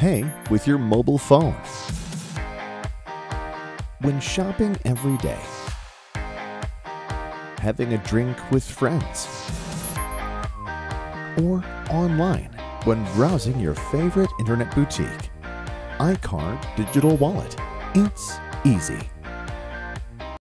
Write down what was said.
pay with your mobile phone. When shopping every day, having a drink with friends, or online when browsing your favorite internet boutique, iCard Digital Wallet. It's easy.